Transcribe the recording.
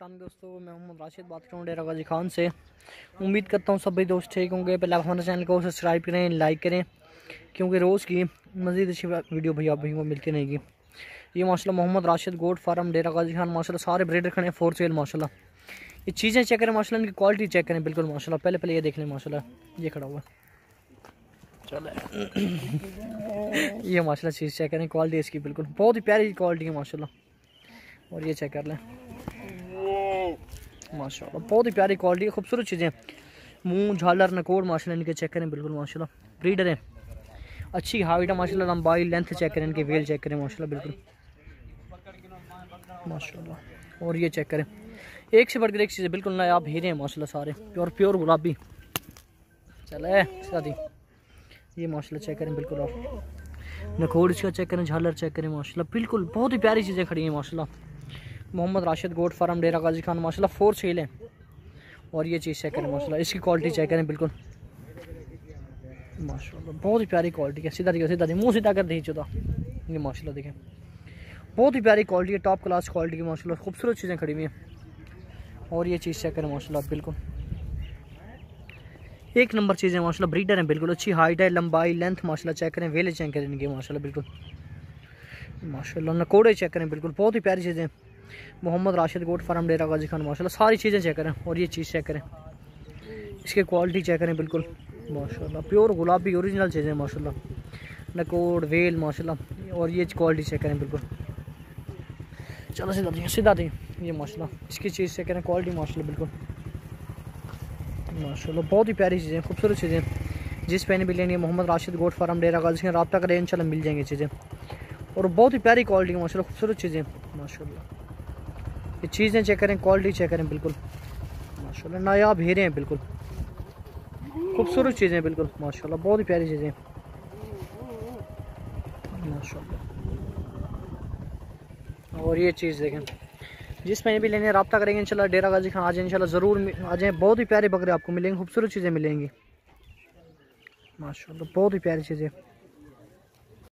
السلام دوستو، میں محمد راشد بات کر رہا ہوں ڈیرا غازی خان سے۔ امید کرتا ہوں سب بھی دوست ٹھیک ہوں گے۔ پہلے آپ ہمارے چینل کو سبسکرائب کریں، لائک کریں، کیونکہ روز کی مزید اچھی ویڈیو بھائی آپ کو ملتی رہے گی۔ یہ ماشاء اللہ محمد راشد گوڈ فارم ڈیرا غازی خان ماشاء اللہ سارے بریڈر کھڑے ہیں، فور سیل ماشاء اللہ یہ چیزیں چیک کریں ماشاء اللہ ان کی کوالٹی چیک کریں، بالکل ماشاء اللہ پہلے پہلے یہ دیکھ لیں ماشاء اللہ یہ کھڑا ہوا۔ چلے۔ یہ ماشاء اللہ چیز چیک کریں کوالٹی اس کی بالکل۔ بہت ہی پیاری کوالٹی ہے ماشاء اللہ اور یہ چیک کر لیں۔ ماشاء اللہ بہت ہی پیاری کوالٹی ہے، خوبصورت چیزیں منہ جھالر، نکوڑ ماشاء اللہ ان کے چیک کریں، بالکل ماشاء اللہ بریڈر ہیں۔ اچھی ہائٹ ہے ماشاء اللہ لمبائی لینتھ چیک کریں، ان کے ویل چیک کریں ماشاء اللہ بالکل۔ ماشاء اللہ اور یہ چیک کریں۔ ایک سے بڑھ کر ایک چیز ہے، بالکل نایاب ہیرے ہیں ماشاء اللہ سارے۔ پیور پیور گلابی۔ چلے سادی یہ ماشاء اللہ چیک کریں، بالکل آپ۔ نکوڑ اس کا چیک کریں، جھالر چیک کریں ماشاء اللہ بالکل، بہت ہی پیاری چیزیں کھڑی ہیں ماشاء اللہ محمد راشد گوٹ فارم ڈیرا غازی خان، ماشاء اللہ فور سیل ہیں اور یہ چیز چیک کریں، ماشاء اللہ، اس کی کوالٹی چیک کریں، بالکل۔ ماشاء اللہ، بہت ہی پیاری کوالٹی ہے۔ سیدھا دیکھو، سیدھا دی منہ سیدھا کر دی چودہ یہ ماشاء اللہ دیکھیں۔ بہت ہی پیاری کوالٹی ہے ٹاپ کلاس کوالٹی کی، ماشاء اللہ، خوبصورت چیزیں کھڑی ہوئی ہیں۔ اور یہ چیز چیک کریں، ماشاء اللہ، بالکل۔ ایک نمبر چیزیں ماشاء اللہ بریڈر ہیں، بالکل۔ اچھی ہائٹ ہے، لمبائی لینتھ ماشاء اللہ چیک کریں۔ ویلے چیک کریں ان کے ماشاء اللہ، بالکل۔ ماشاء اللہ، نکوڑے چیک کریں، بالکل۔ بہت ہی پیاری چیزیں۔ محمد راشد گوٹ فارم ڈیرا غازی خان، ماشاء اللہ ساری چیزیں چیک کریں، اور یہ چیز چیک کریں۔ اس کی کوالٹی چیک کریں بالکل۔ ماشاء اللہ پیور گلابی اوریجنل چیزیں ماشاء اللہ نکوڑ، ویل ماشاء اللہ اور یہ کوالٹی چیک کریں بالکل۔ چلو سیدھا دیں سیدھا دیں یہ ماشاء اللہ اس کی چیز چیک کریں کوالٹی ماشاء اللہ بالکل۔ ماشاء اللہ بہت ہی پیاری چیزیں، خوبصورت چیزیں۔ جس پہ بھی لینی ہے محمد راشد گوٹ فارم ڈیرا غازی خان، رابطہ کریں، انشاءاللہ مل جائیں گے چیزیں۔ اور بہت ہی پیاری کوالٹی ہے ماشاء اللہ خوبصورت چیزیں ماشاء اللہ یہ چیزیں چیک کریں کوالٹی چیک کریں، بالکل۔ ماشاء اللہ نایاب ہیرے ہیں، بالکل۔ خوبصورت چیزیں بالکل۔ ماشاء اللہ بہت ہی پیاری چیزیں ماشاء اللہ اور یہ چیز دیکھیں۔ جس میں بھی لینے رابطہ کریں گے انشاءاللہ۔ ڈیرا غازی خان آ جائیں انشاءاللہ ضرور آ جائیں بہت ہی پیارے بکرے آپ کو ملیں گے، خوبصورت چیزیں ملیں گی۔ ماشاء اللہ بہت ہی پیاری چیزیں